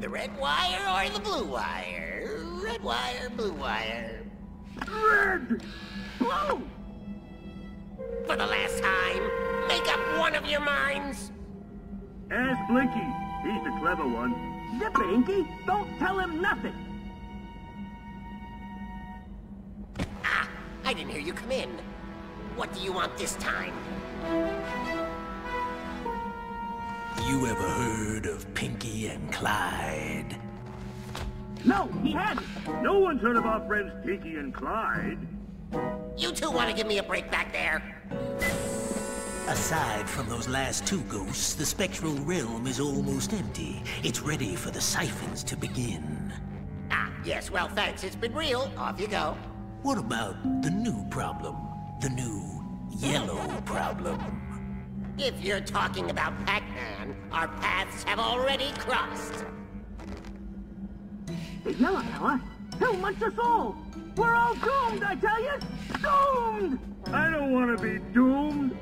The red wire or the blue wire? Red wire, blue wire. Red! Blue! For the last time, make up one of your minds. Ask Blinky. He's the clever one. Zip it, Inky. Don't tell him nothing. Ah, I didn't hear you come in. What do you want this time? You ever heard of Pinky and Clyde? No, he hasn't. No one's heard of our friends Pinky and Clyde. You two want to give me a break back there? Aside from those last two ghosts, the spectral realm is almost empty. It's ready for the siphons to begin. Ah, yes, well, thanks. It's been real. Off you go. What about the new problem? The new yellow problem? If you're talking about Pac-Man, our paths have already crossed. The yellow fella, he'll munch us all. We're all doomed, I tell you. Doomed! I don't want to be doomed.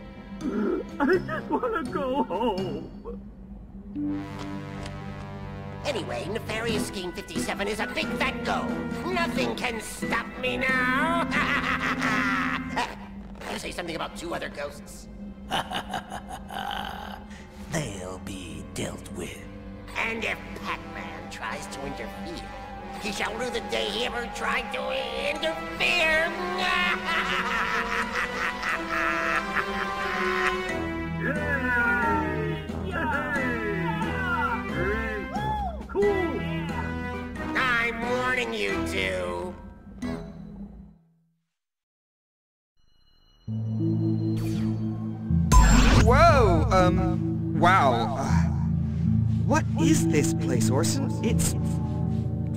I just want to go home. Anyway, Nefarious Scheme 57 is a big fat go. Nothing can stop me now. you say something about two other ghosts? They'll be dealt with. And if Pac-Man tries to interfere, he shall rue the day he ever tried to interfere. is this place, Orson? It's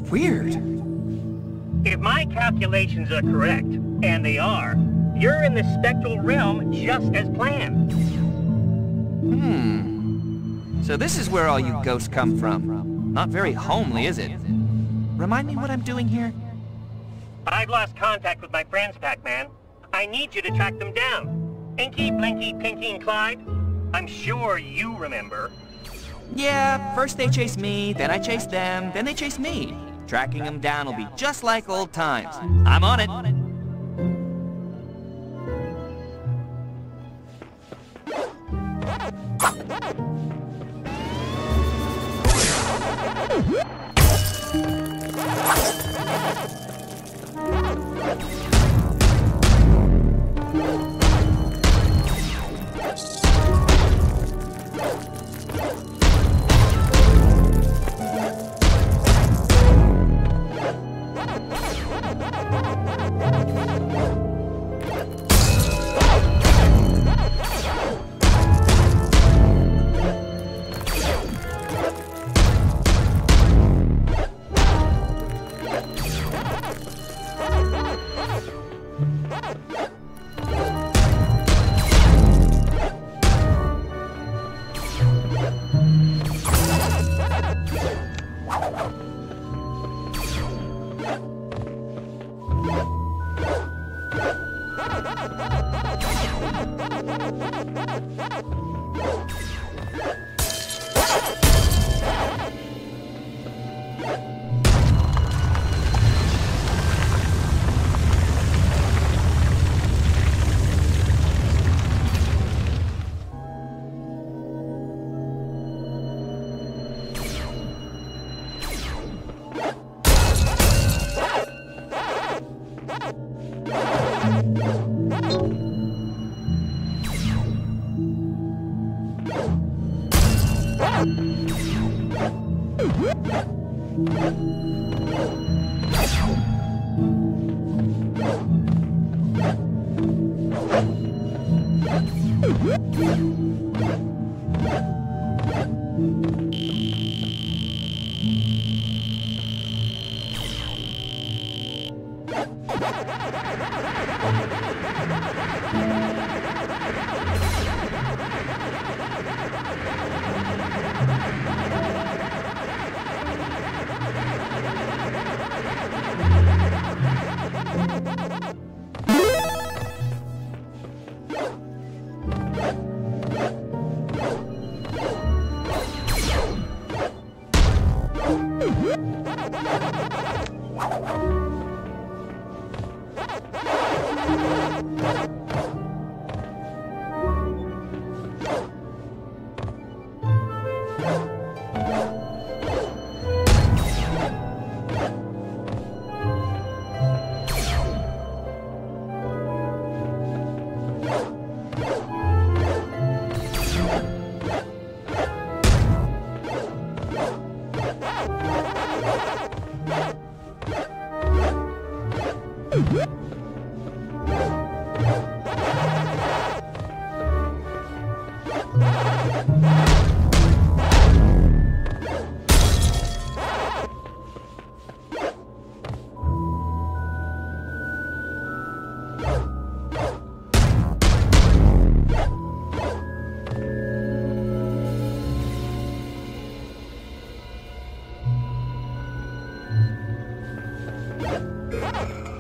weird. If my calculations are correct, and they are, you're in the spectral realm just as planned. Hmm. So this is where all you ghosts come from. Not very homely, is it? Remind me what I'm doing here? I've lost contact with my friends, Pac-Man. I need you to track them down. Inky, Blinky, Pinky, and Clyde. I'm sure you remember. Yeah, first they chase me, then I chase them, then they chase me. Tracking them down will be just like old times. I'm on it.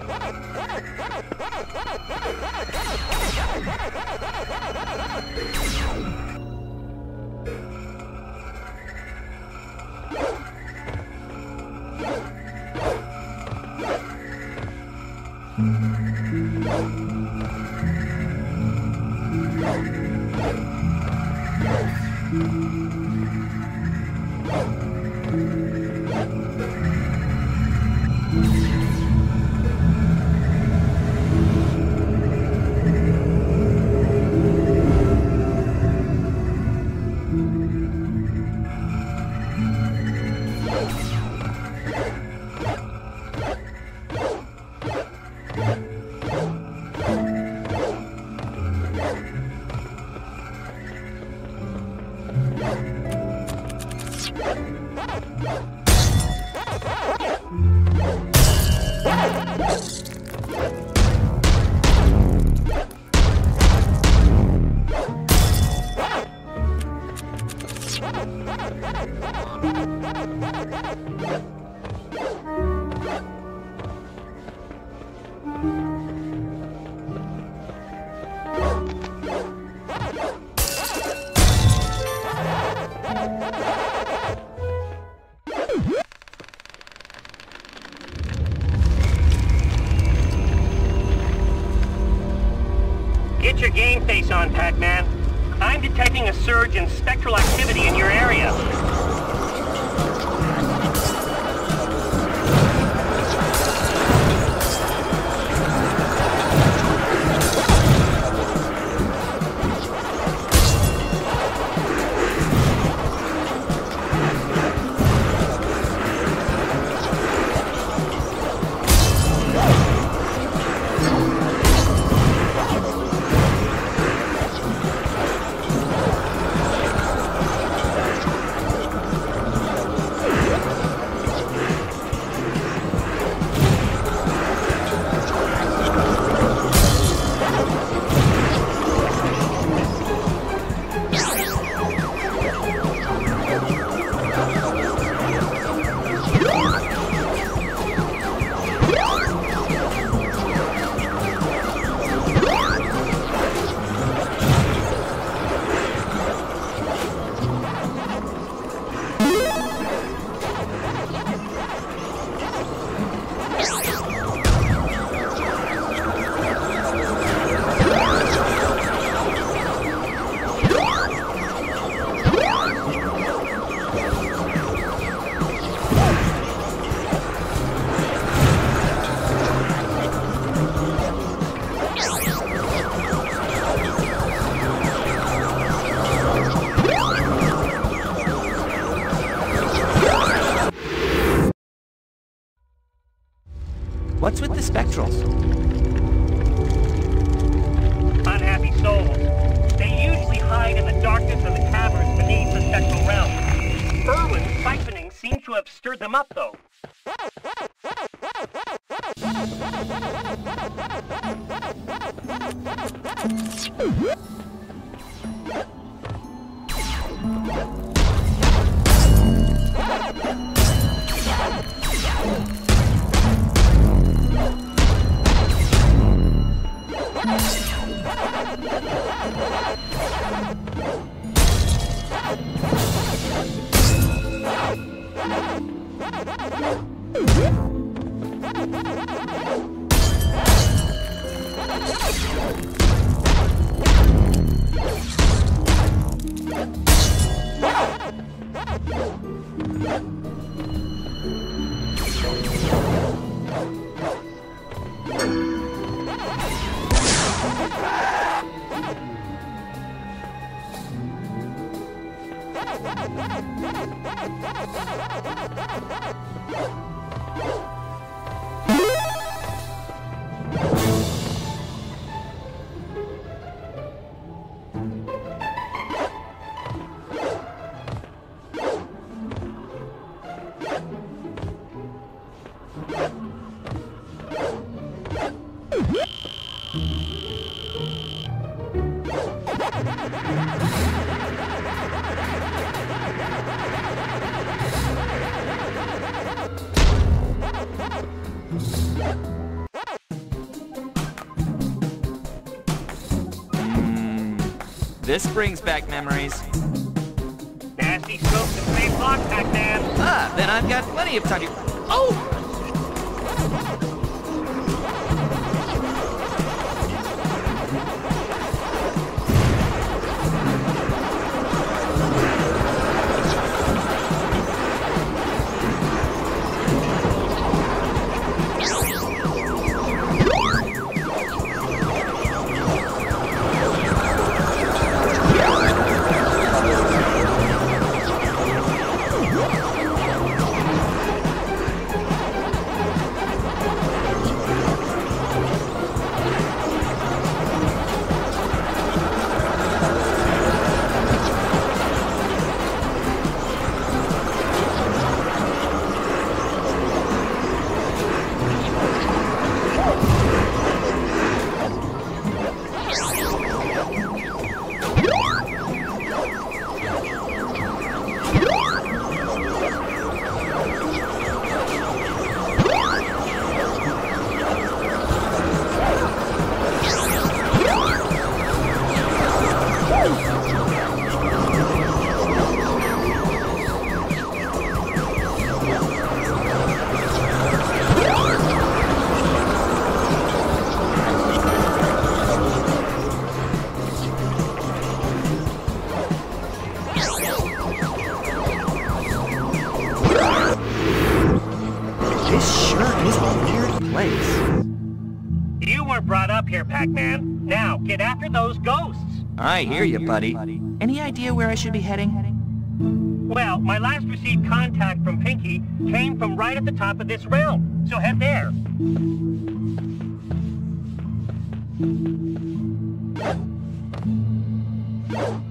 you Get in spectral activity in your area. What's with the spectrals? Unhappy souls. They usually hide in the darkness of the caverns beneath the spectral realm. Erwin's siphoning seems to have stirred them up, though. What? This brings back memories. Nasty scopes and safe lock, Pac-Man. Ah, then I've got plenty of time to... Oh! This is a weird place. You weren't brought up here, Pac-Man. Now, get after those ghosts. I hear you, buddy. Any idea where I should be heading? Well, my last received contact from Pinky came from right at the top of this realm. So head there. You.